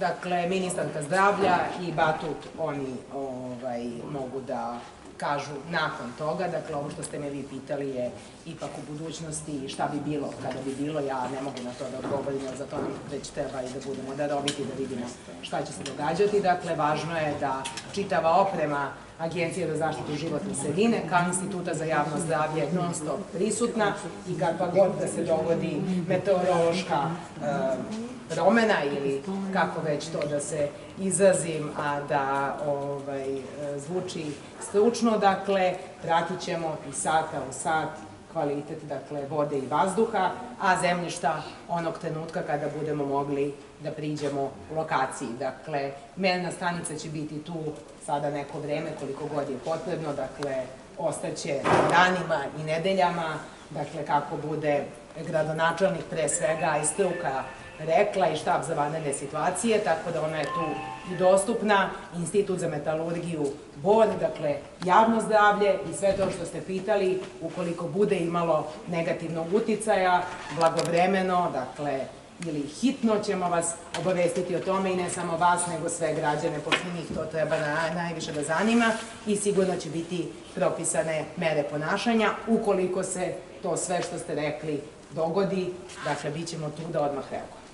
Dakle, ministarka zdravlja i Batut, oni ovaj, mogu da kažu nakon toga, dakle ovo što ste me vi pitali je ipak u budućnosti šta bi bilo kada bi bilo, ja ne mogu na to da odgovorim, jer za to nam već treba i da budemo daroviti da vidimo šta će se događati. Dakle, važno je da čitava oprema Agencije za zaštitu životne sredine kao instituta za javno zdravlje non stop prisutna i kakva god da se dogodi meteorološka e, promena ili kako već to da se izrazim, a da ovaj, e, zvuči stručno, dakle, pratit ćemo i sata u sat kvalitet dakle, vode i vazduha, a zemljišta onog trenutka kada budemo mogli da priđemo lokaciji. Dakle, merna stanica će biti tu sada neko vreme koliko god je potrebno, dakle, ostaće danima i nedeljama, dakle, kako bude gradonačelnik pre svega i struka rekla i štab za vanredne situacije, tako da ona je tu i dostupna, Institut za metalurgiju Bor, dakle javno zdravlje i sve to što ste pitali, ukoliko bude imalo negativnog uticaja, blagovremeno, dakle ili hitno ćemo vas obavestiti o tome i ne samo vas, nego sve građane, posle njih to treba na, najviše da zanima i sigurno će biti propisane mere ponašanja ukoliko se to sve što ste rekli dogodi, dakle, bit ćemo tu da odmah reagujemo.